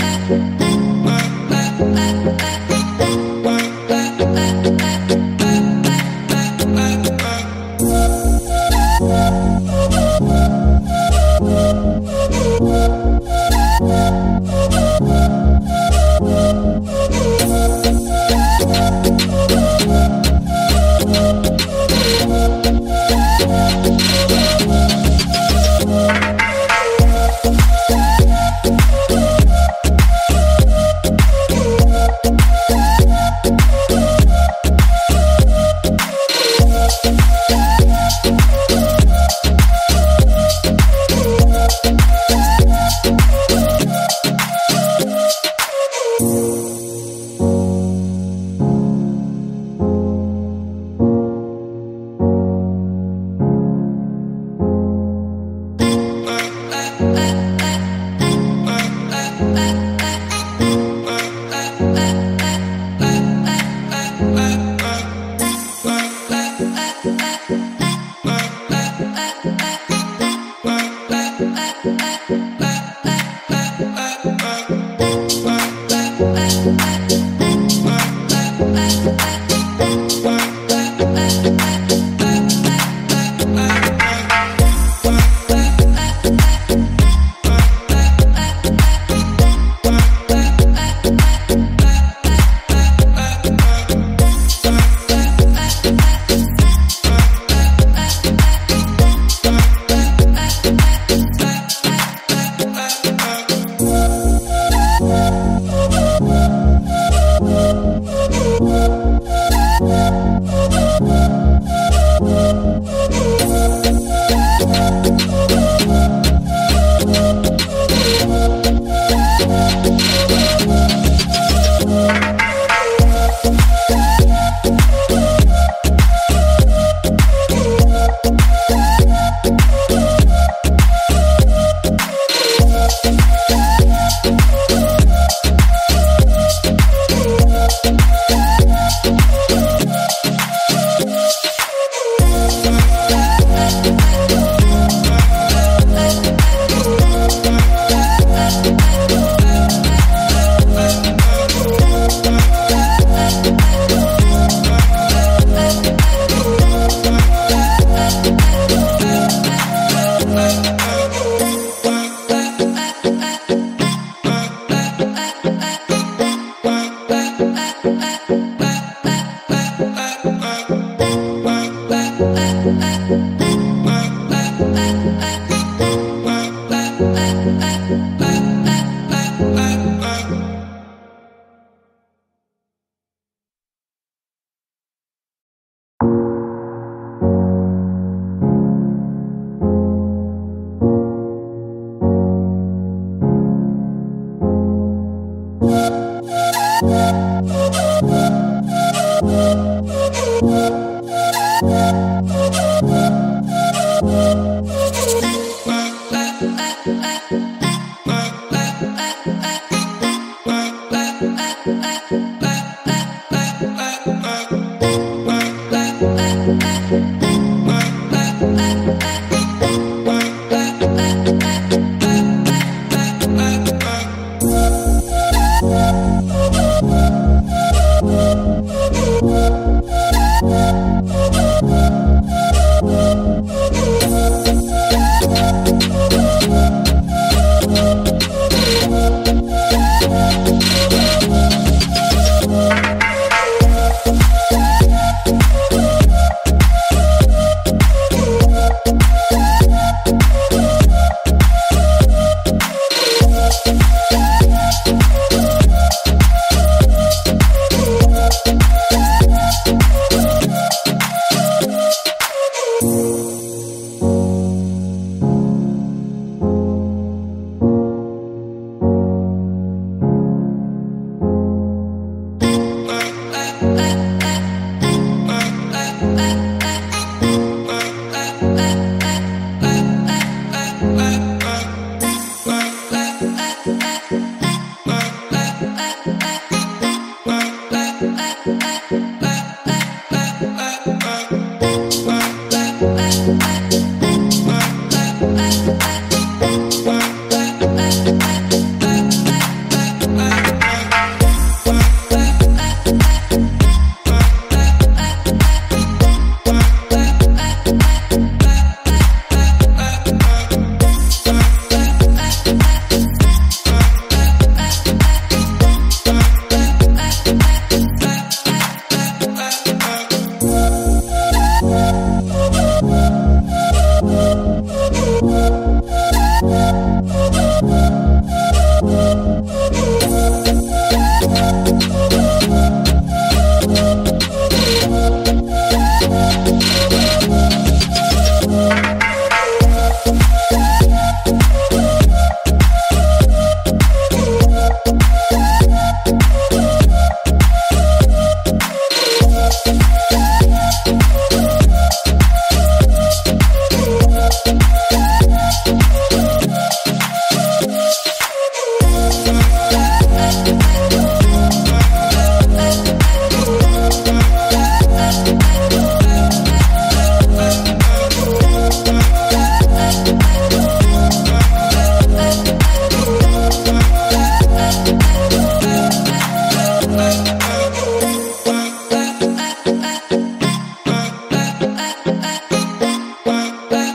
uh, uh. back.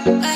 I